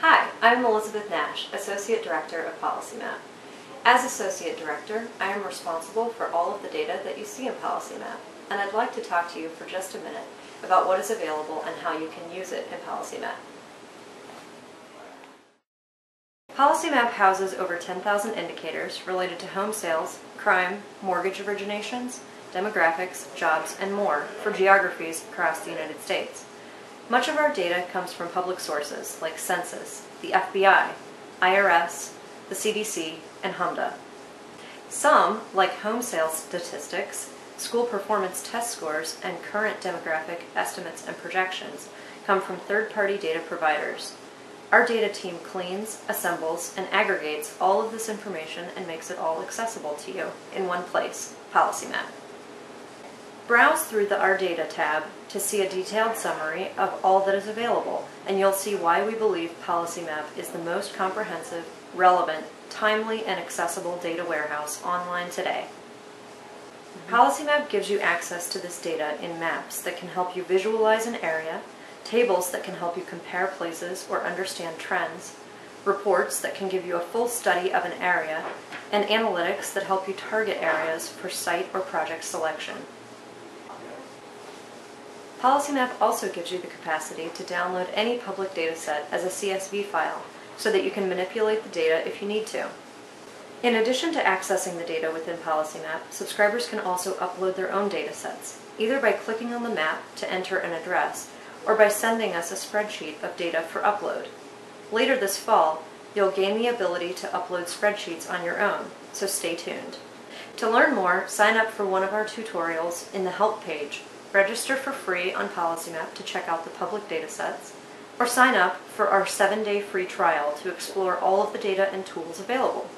Hi, I'm Elizabeth Nash, Associate Director of PolicyMap. As Associate Director, I am responsible for all of the data that you see in PolicyMap, and I'd like to talk to you for just a minute about what is available and how you can use it in PolicyMap. PolicyMap houses over 10,000 indicators related to home sales, crime, mortgage originations, demographics, jobs, and more for geographies across the United States. Much of our data comes from public sources like Census, the FBI, IRS, the CDC, and HMDA. Some, like home sales statistics, school performance test scores, and current demographic estimates and projections, come from third-party data providers. Our data team cleans, assembles, and aggregates all of this information and makes it all accessible to you in one place, PolicyMap. Browse through the Our Data tab to see a detailed summary of all that is available, and you'll see why we believe PolicyMap is the most comprehensive, relevant, timely, and accessible data warehouse online today. Mm-hmm. PolicyMap gives you access to this data in maps that can help you visualize an area, tables that can help you compare places or understand trends, reports that can give you a full study of an area, and analytics that help you target areas for site or project selection. PolicyMap also gives you the capacity to download any public dataset as a CSV file so that you can manipulate the data if you need to. In addition to accessing the data within PolicyMap, subscribers can also upload their own datasets, either by clicking on the map to enter an address or by sending us a spreadsheet of data for upload. Later this fall, you'll gain the ability to upload spreadsheets on your own, so stay tuned. To learn more, sign up for one of our tutorials in the Help page register for free on PolicyMap to check out the public datasets, or sign up for our seven-day free trial to explore all of the data and tools available.